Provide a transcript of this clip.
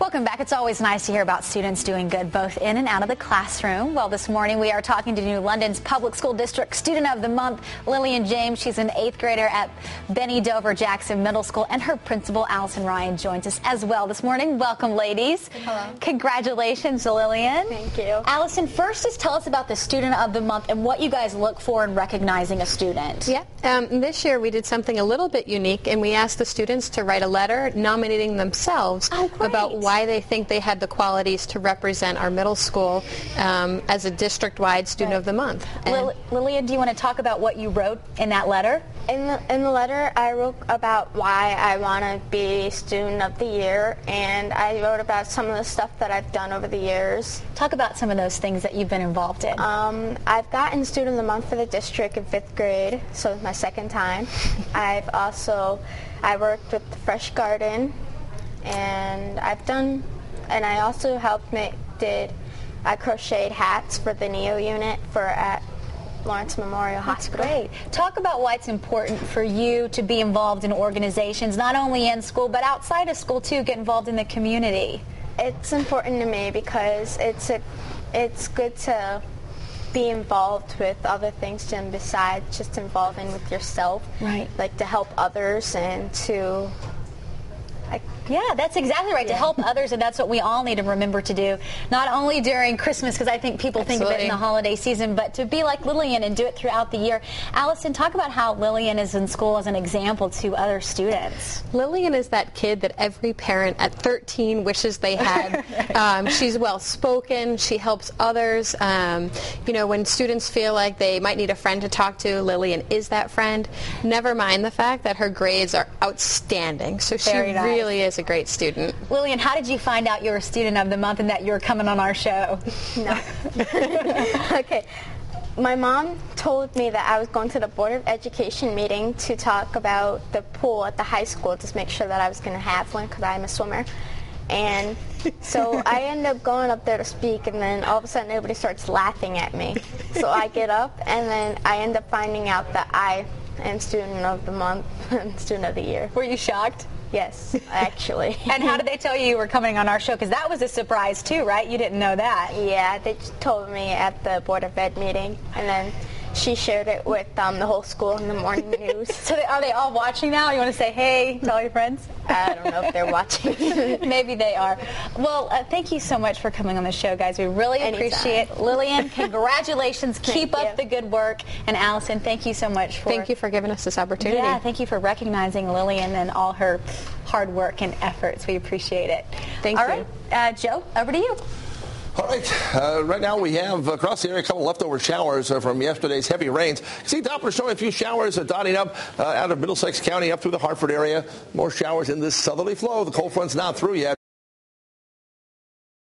Welcome back. It's always nice to hear about students doing good both in and out of the classroom. Well, this morning we are talking to New London's Public School District Student of the Month, Lillian James. She's an eighth grader at Bennie Dover Jackson Middle School, and her principal, Allison Ryan, joins us as well this morning. Welcome, ladies. Hello. Congratulations, Lillian. Thank you. Allison, first just tell us about the Student of the Month and what you guys look for in recognizing a student. Yeah, um, this year we did something a little bit unique, and we asked the students to write a letter nominating themselves Oh, about why they think they had the qualities to represent our middle school um, as a district-wide Student of the Month. And- Lil- Lillian, do you want to talk about what you wrote in that letter? In the, in the letter, I wrote about why I want to be Student of the Year, and I wrote about some of the stuff that I've done over the years. Talk about some of those things that you've been involved in. Um, I've gotten Student of the Month for the district in fifth grade, so it's my second time. I've also I worked with the Fresh Garden, and I've done, and I also helped make did I crocheted hats for the NEO unit for at Lawrence Memorial That's Hospital. great. Talk about why it's important for you to be involved in organizations, not only in school, but outside of school too, get involved in the community. It's important to me because it's a, it's good to be involved with other things than besides just involving with yourself. Right. Like to help others and to like Yeah, that's exactly right. To help others, and that's what we all need to remember to do. Not only during Christmas, because I think people think of it in the holiday season, but to be like Lillian and do it throughout the year. Allison, talk about how Lillian is in school as an example to other students. Lillian is that kid that every parent at 13 wishes they had. um, she's well spoken. She helps others. Um, you know, when students feel like they might need a friend to talk to, Lillian is that friend. Never mind the fact that her grades are outstanding. So she Very nice. Really is a great student. Lillian, how did you find out you were a student of the month and that you're coming on our show? no. okay. My mom told me that I was going to the Board of Education meeting to talk about the pool at the high school, just make sure that I was going to have one because I'm a swimmer. And so I end up going up there to speak, and then all of a sudden everybody starts laughing at me. So I get up, and then I end up finding out that I am student of the month and student of the year. Were you shocked? Yes, actually. And how did they tell you you were coming on our show? Because that was a surprise too, right? You didn't know that. Yeah, they told me at the Board of Ed meeting, and then she shared it with um, the whole school in the morning news. So they, are they all watching now? You want to say hey to all your friends? I don't know if they're watching. Maybe they are. Well, uh, thank you so much for coming on the show, guys. We really Anytime. appreciate it. Lillian, congratulations. Keep up you. the good work. And Allison, thank you so much for Thank you for giving us this opportunity. Yeah, thank you for recognizing Lillian and all her hard work and efforts. We appreciate it. Thank All you. right, uh, Joe, over to you. All right. Uh, right now we have across the area a couple leftover showers uh, from yesterday's heavy rains. See Doppler showing a few showers uh, dotting up uh, out of Middlesex County up through the Hartford area. More showers in this southerly flow. The cold front's not through yet.